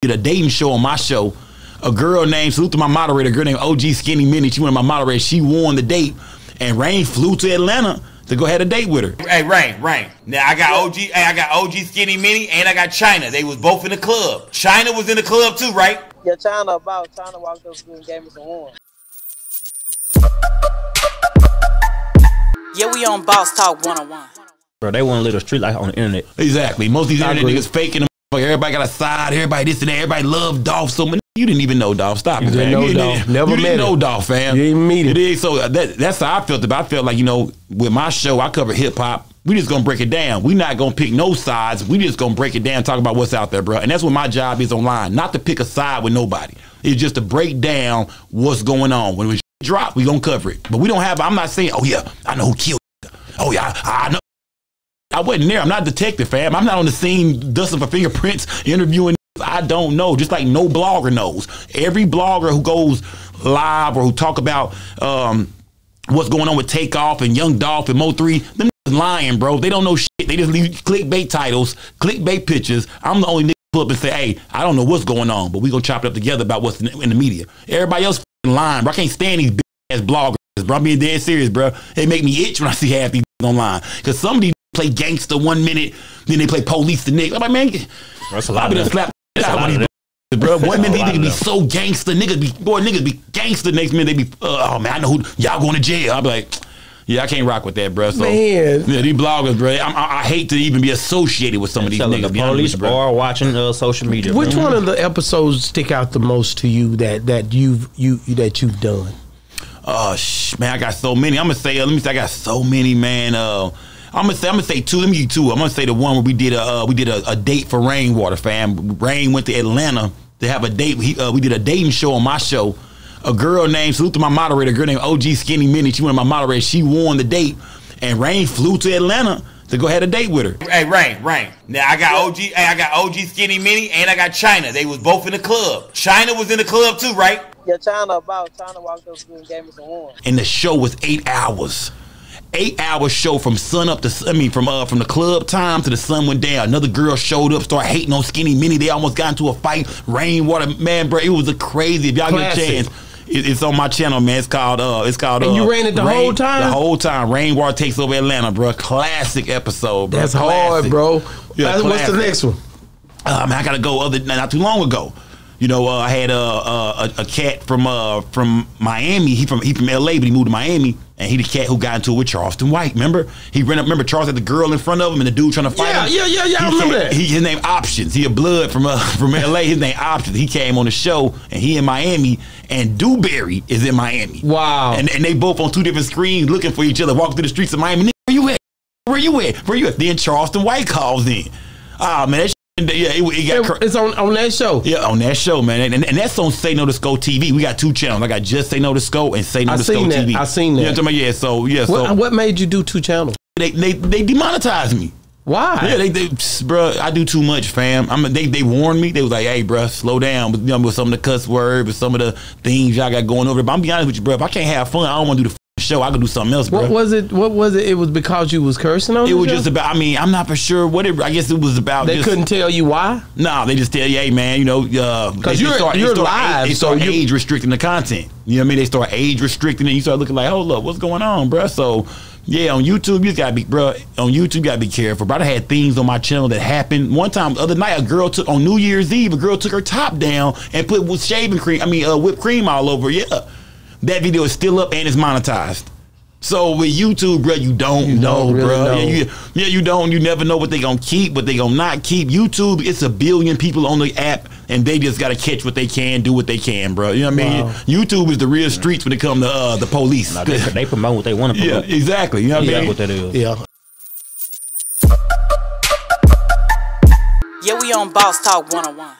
did a dating show on my show. A girl named salute to my moderator, a girl named OG Skinny Minnie. She went my moderator. She won the date, and Rain flew to Atlanta to go have a date with her. Hey, Rain, Rain. Now I got OG. Hey, I got OG Skinny Minnie, and I got China. They was both in the club. China was in the club too, right? Yeah, China about China walked up to me and gave me some warm. Yeah, we on Boss Talk 101. Bro, they want a little street life on the internet. Exactly. Most of these internet niggas faking them. Everybody got a side. Everybody this and that. Everybody love Dolph so much. You didn't even know Dolph. Stop You it, didn't know you Dolph. Didn't, Never you met didn't him. know Dolph, fam. You didn't meet him. It is so uh, that, that's how I felt about. I felt like you know with my show, I cover hip hop. We just gonna break it down. We not gonna pick no sides. We just gonna break it down, talk about what's out there, bro. And that's what my job is online. Not to pick a side with nobody. It's just to break down what's going on. When we drop, we gonna cover it. But we don't have. I'm not saying, oh yeah, I know who killed. Oh yeah, I, I know. I wasn't there. I'm not a detective, fam. I'm not on the scene dusting for fingerprints, interviewing. I don't know. Just like no blogger knows. Every blogger who goes live or who talk about um, what's going on with Takeoff and Young Dolph and Mo3, them lying, bro. They don't know shit. They just leave clickbait titles, clickbait pictures. I'm the only nigga pull up and say, hey, I don't know what's going on, but we gonna chop it up together about what's in the, media. Everybody else lying, bro. I can't stand these bitch ass bloggers, bro. I'm being dead serious, bro. They make me itch when I see half these online. Cause some of these play gangster one minute, then they play police the next. I'm like, man, That's a I lot be of done slap That's a out lot of of these bro. One minute they niggas be so gangster, niggas be boy, niggas be gangster. Next minute they be, uh, oh man, I know who y'all going to jail. I'm like, yeah, I can't rock with that, bro. So Man. yeah, these bloggers, bro. I'm, I, I hate to even be associated with some of these Telling niggas. the be honest police with bro. or watching uh, social media. Which bro. one of the episodes stick out the most to you that that you've you that you've done? Oh sh- man, I got so many. I'm gonna say, uh, let me say, I got so many, man. Uh, I'm gonna say, I'm gonna say two. Let me give you two. I'm gonna say the one where we did a uh, we did a, a date for Rainwater, fam. Rain went to Atlanta to have a date. He, uh, we did a dating show on my show. A girl named salute to my moderator, a girl named OG Skinny Minnie. She went to my moderator. She won the date, and Rain flew to Atlanta to go have a date with her. Hey, Rain, Rain. Now I got OG. Hey, I got OG Skinny Minnie, and I got China. They was both in the club. China was in the club too, right? Yeah, China about China walked up to me and gave me some warm. and the show was eight hours. Eight hour show from sun up to I mean from uh from the club time to the sun went down. Another girl showed up, started hating on Skinny Minnie. They almost got into a fight. Rainwater, man, bro, it was a crazy. If y'all Classic. get a chance, it, it's on my channel, man. It's called uh, it's called. And uh, you ran it the Rain- whole time? The whole time. Rainwater takes over Atlanta, bro. Classic episode, bro. That's hard, bro. Yeah, What's the next one? Uh, man, I gotta go. Other not too long ago, you know, uh, I had uh, uh, a, a cat from uh, from Miami. He from he from L.A., but he moved to Miami, and he the cat who got into it with Charleston White. Remember, he ran up. Remember, Charles had the girl in front of him, and the dude trying to fight Yeah, him. yeah, yeah, yeah, I remember that. He, his name Options. He a blood from uh, from L.A. His name Options. He came on the show, and he in Miami, and Dewberry is in Miami. Wow. And and they both on two different screens looking for each other, walking through the streets of Miami. Where you at? Where you at? Where you at? Then Charleston White calls in. Ah man, that shit, yeah, it, it got. It's on on that show. yeah, on that show, man, and, and that's on Say No to Sko TV. We got two channels. I got just Say No to Sko and Say No I to Sko. TV. I seen that. Yeah, I'm talking about, yeah. So yeah, so What, what made you do two channels? they, they they demonetized me. Why? Yeah, they, they bro, I do too much, fam. I'm they they warned me. They was like, hey, bro, slow down. With, you know, with some of the cuss words, with some of the things y'all got going over. But I'm be honest with you, bro. If I can't have fun, I don't want to do the show. I could do something else, bro. what was it? What was it? It was because you was cursing on it was show? just about. I mean, I'm not for sure what it. I guess it was about. They just, couldn't tell you why. No, they just tell you, hey man, you know, uh, they you're- you're they start, live, They start you- age restricting the content. You know what I mean? They start age restricting, and you start looking like, hold up, what's going on, bro? So. Yeah, on YouTube you gotta be, bro. On YouTube you gotta be careful. Bro, I had things on my channel that happened. One time, the other night, a girl took on New Year's Eve. A girl took her top down and put with shaving cream. I mean, uh, whipped cream all over. Yeah, that video is still up and it's monetized. So with YouTube, bro, you don't know, don't really bro. know. Yeah, you, yeah, you don't. You never know what they gonna keep, what they gonna not keep. YouTube, it's a billion people on the app, and they just gotta catch what they can, do what they can, bro. You know what I mean? Wow. YouTube is the real streets when it comes to uh, the police. Nah, they, they promote what they want to promote. yeah, exactly. You know what I Yeah, mean? what that is. Yeah. Yeah, we on Boss Talk 101.